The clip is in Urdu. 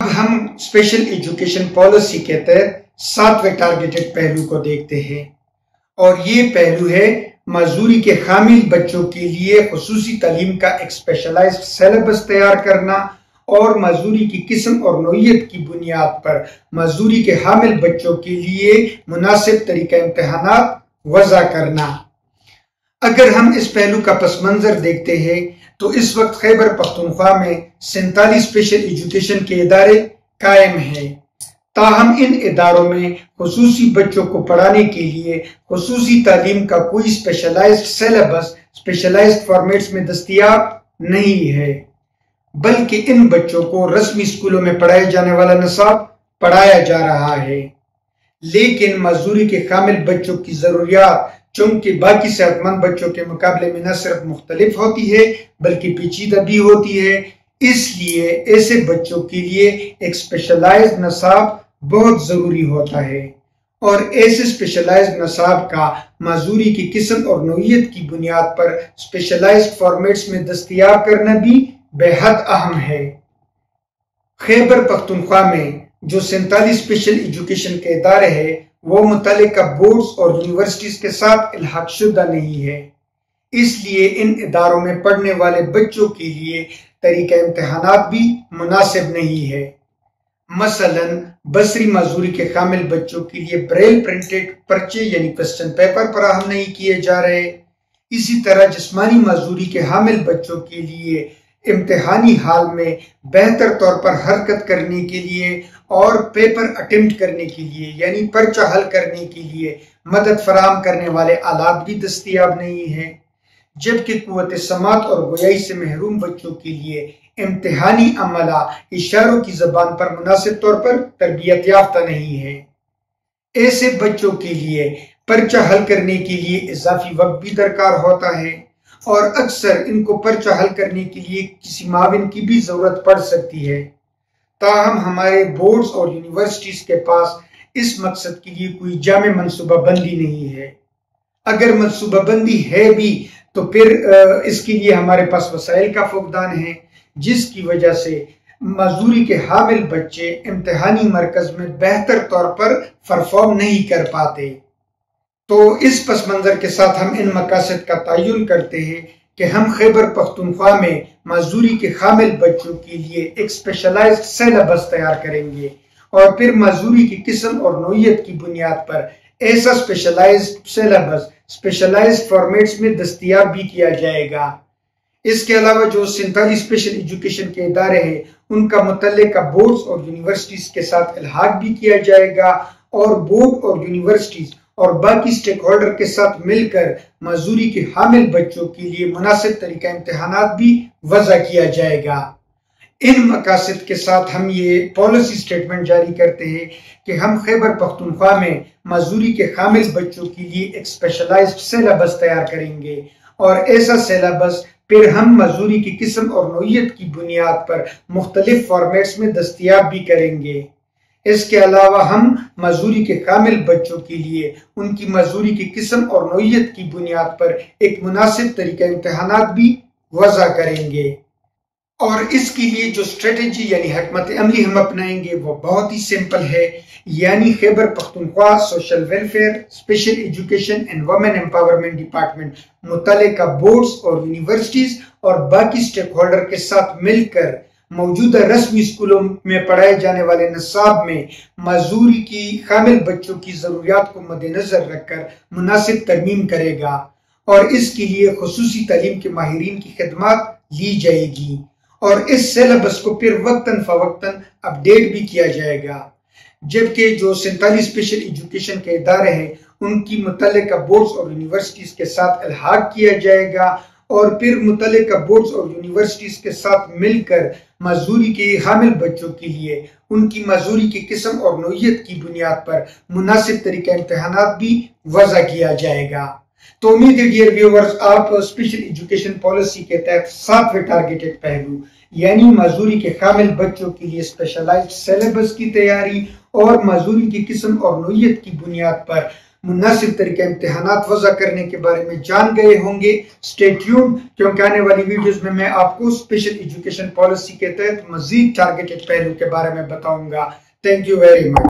ہم اسپیشل ایجوکیشن پالیسی کے تحت ساتویں ٹارگیٹڈ پہلو کو دیکھتے ہیں۔ اور یہ پہلو ہے معذوری کے خامل بچوں کے لیے خصوصی تعلیم کا ایک اسپیشلائزڈ سیلیبس تیار کرنا اور معذوری کی قسم اور نوعیت کی بنیاد پر معذوری کے حامل بچوں کے لیے مناسب طریقہ امتحانات وضع کرنا۔ اگر ہم اس پہلو کا پس منظر دیکھتے ہیں تو اس وقت خیبر پختونخوا میں سینتالیس اسپیشل ایجوکیشن کے ادارے قائم ہیں۔ تاہم ان اداروں میں خصوصی بچوں کو پڑھانے کے لیے خصوصی تعلیم کا کوئی اسپیشلائزڈ سیلیبس اسپیشلائزڈ فارمیٹس میں دستیاب نہیں ہے۔ بلکہ ان بچوں کو رسمی اسکولوں میں پڑھائے جانے والا نصاب پڑھایا جا رہا ہے۔ لیکن مزدوری کے کامل بچوں کی ضروریات چونکہ باقی صحت مند بچوں کے مقابلے میں نہ صرف مختلف ہوتی ہے، بلکہ پیچیدہ بھی ہوتی ہے۔ اس لیے ایسے بچوں کے لیے ایک اسپیشلائز نصاب بہت ضروری ہوتا ہے۔ اور ایسے اسپیشلائز نصاب کا معذوری کی قسم اور نوعیت کی بنیاد پر اسپیشلائز فارمیٹس میں دستیاب کرنا بھی بے حد اہم ہے۔ خیبر پختونخوا میں جو سینتالیس اسپیشل ایجوکیشن کے ادارے ہیں وہ متعلقہ بورڈز اور یونیورسٹیز کے ساتھ الحاق شدہ نہیں ہے۔ اس لیے ان اداروں میں پڑھنے والے بچوں کے لیے طریقہ امتحانات بھی مناسب نہیں ہے۔ مثلا، بصری معذوری کے خامل بچوں کے لیے بریل پرنٹڈ پرچے یعنی کوسچن پیپر فراہم نہیں کیے جا رہے۔ اسی طرح جسمانی معذوری کے حامل بچوں کے لیے امتحانی حال میں بہتر طور پر حرکت کرنے کے لیے اور پیپر اٹمپٹ کرنے کے لیے یعنی پرچہ حل کرنے کے لیے مدد فراہم کرنے والے آلات بھی دستیاب نہیں ہیں۔ جبکہ قوت سماعت اور گویائی سے محروم بچوں کے لیے امتحانی عملہ اشاروں کی زبان پر مناسب طور پر تربیت یافتہ نہیں ہے۔ ایسے بچوں کے لیے پرچہ حل کرنے کے لیے اضافی وقت بھی درکار ہوتا ہے۔ اور اکثر ان کو پرچہ حل کرنے کے لیے کسی معاون کی بھی ضرورت پڑ سکتی ہے۔ تاہم، ہمارے بورڈز اور یونیورسٹیز کے پاس اس مقصد کے لیے کوئی جامع منصوبہ بندی نہیں ہے۔ اگر منصوبہ بندی ہے بھی، تو پھر اس کے لیے ہمارے پاس وسائل کا فقدان ہے، جس کی وجہ سے مزدوری کے حامل بچے امتحانی مرکز میں بہتر طور پر پرفارم نہیں کر پاتے۔ تو اس پس منظر کے ساتھ ہم ان مقاصد کا تعین کرتے ہیں کہ ہم خیبر پختونخوا میں مزدوری کے خامل بچوں کے لیے ایک سپیشلائزڈ سیلبس تیار کریں گے اور پھر مزدوری کی قسم اور نوعیت کی بنیاد پر ایسا سپیشلائزڈ سیلبس سپیشلائزڈ فارمیٹس میں دستیاب بھی کیا جائے گا۔ اس کے علاوہ جو سنتالی اسپیشل ایجوکیشن کے ادارے ہیں، ان کا متعلقہ بورڈز اور یونیورسٹیز کے ساتھ الحاق بھی کیا جائے گا اور بورڈ اور یونیورسٹیز اور باقی سٹیک ہولڈر کے ساتھ مل کر مزدوری کے حامل بچوں کے لیے مناسب طریقہ امتحانات بھی وضع کیا جائے گا۔ ان مقاصد کے ساتھ ہم یہ پالیسی سٹیٹمنٹ جاری کرتے ہیں کہ ہم خیبر پختونخوا میں مزدوری کے حامل بچوں کے لیے ایک سپیشلائزڈ سیلابس تیار کریں گے اور ایسا سیلابس پھر ہم مزدوری کی قسم اور نوعیت کی بنیاد پر مختلف فارمیٹس میں دستیاب بھی کریں گے۔ اس کے علاوہ ہم مزوری کے کامل بچوں کے لیے ان کی مزوری کی قسم اور نوعیت کی بنیاد پر ایک مناسب طریقہ امتحانات بھی وضع کریں گے۔ اور اس کے لیے جو اسٹریٹجی یعنی حکمت عملی ہم اپنائیں گے وہ بہت ہی سمپل ہے۔ یعنی Khyber Pakhtunkhwa social welfare special education and women empowerment department متعلقہ بورڈز اور یونیورسٹیز اور باقی سٹیک ہولڈر کے ساتھ مل کر موجودہ رسمی اسکولوں میں پڑھائے جانے والے نصاب میں معذوری کی خامل بچوں کی ضروریات کو مد نظر رکھ کر مناسب ترمیم کرے گا اور اس کے لیے خصوصی تعلیم کے ماہرین کی خدمات لی جائے گی اور اس سیلبس کو پھر وقتاً فوقتاً اپ ڈیٹ بھی کیا جائے گا۔ جبکہ جو سینتالیس اسپیشل ایجوکیشن کے ادارے ہیں، ان کی متعلقہ بورڈز اور یونیورسٹیز کے ساتھ الحاق کیا جائے گا۔ اور پھر متعلقہ بورڈز اور یونیورسٹیز کے ساتھ مل کر مزدوری کے حامل بچوں کے لیے ان کی مزدوری کی قسم اور نوعیت کی بنیاد پر مناسب طریقہ امتحانات بھی وضع کیا جائے گا۔ تو امید ہے ڈیئر ویورز آپ اسپیشل ایجوکیشن پالیسی کے تحت ساتویں ٹارگیٹڈ پہلو یعنی مزدوری کے حامل بچوں کے لیے اسپیشلائزڈ سیلیبس کی تیاری اور مزدوری کی قسم اور نوعیت کی بنیاد پر مناسب طریقہ امتحانات وضع کرنے کے بارے میں جان گئے ہوں گے۔ ٹیون کیونکہ آنے والی ویڈیوز میں میں آپ کو اسپیشل ایجوکیشن پالیسی کے تحت مزید ٹارگیٹڈ پہلو کے بارے میں بتاؤں گا۔ Thank you very much